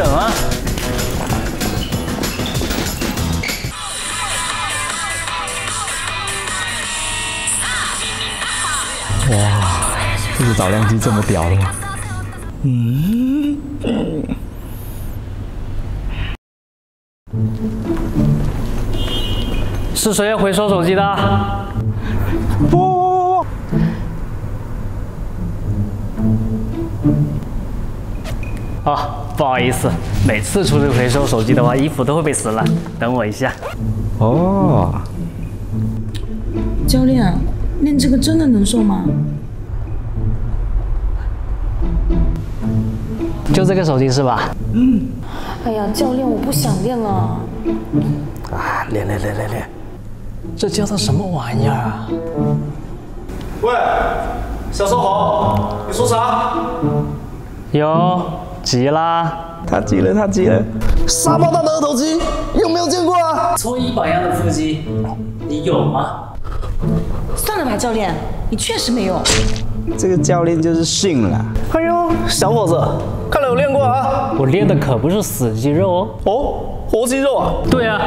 忍啊！哇，这个找靓机这么屌的吗？嗯。是谁要回收手机的？不。哦，不好意思，每次出去回收手机的话，衣服都会被撕烂。等我一下。哦。教练，练这个真的能瘦吗？就这个手机是吧？嗯。哎呀，教练，我不想练了。啊，练练练练练。这叫做什么玩意儿啊？喂，小瘦猴，你说啥？有，急啦！他急了，他急了。沙包大的二头肌有没有见过啊？搓衣板一样的腹肌，你有吗？算了吧，教练，你确实没有。这个教练就是训了。哎呦，小伙子，看来有练过啊。我练的可不是死肌肉哦。哦，活肌肉啊？对啊。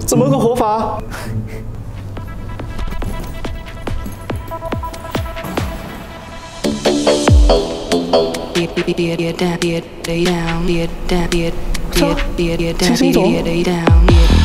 怎么个活法？Talk to Zito.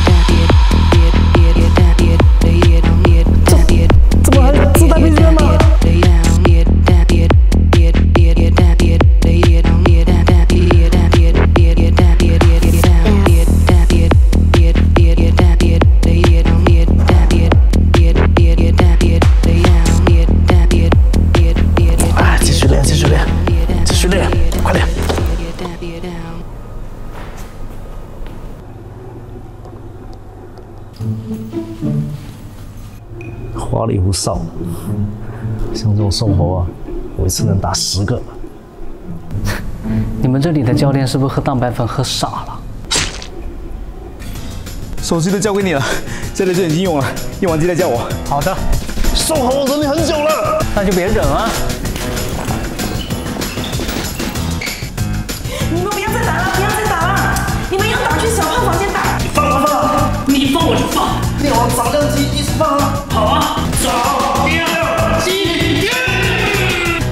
花里胡哨，像这种生活啊，我一次能打十个。你们这里的教练是不是喝蛋白粉喝傻了？手机都交给你了，这里就已经用了，用完记得叫我。好的。瘦猴，我等你很久了，那就别忍了。你们不要再打了，不要再打了，你们要打去小胖房间打。你放放放，你放我就放。练完找亮机一起放啊。好啊。找亮机。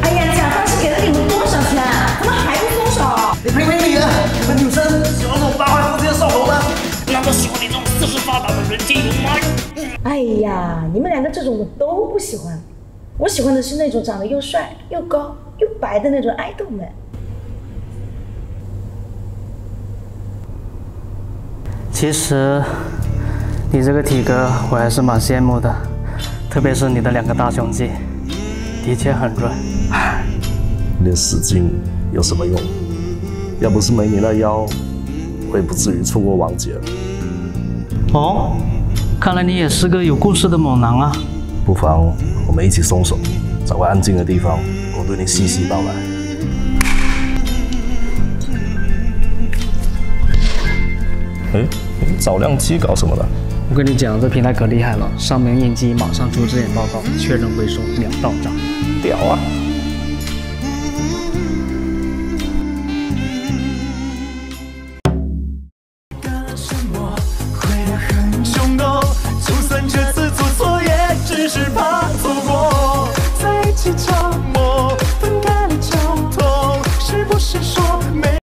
哎呀，甲方是给了你们多少钱？怎么还不松手？你评评理的，你们女生喜欢这种八块腹肌的瘦猴吗？难道喜欢你这种四肢发达的人间油吗？哎呀，你们两个这种我都不喜欢，我喜欢的是那种长得又帅又高又白的那种爱豆们。其实，你这个体格我还是蛮羡慕的，特别是你的两个大胸肌，的确很润。唉，练死劲有什么用？要不是没你那腰，我也不至于错过王姐了。哦。看来你也是个有故事的猛男啊！不妨我们一起松手，找个安静的地方，我对你细细道来。找靓机搞什么的。我跟你讲这平台可厉害了上门验机马上出质检报告确认回收秒到账屌啊。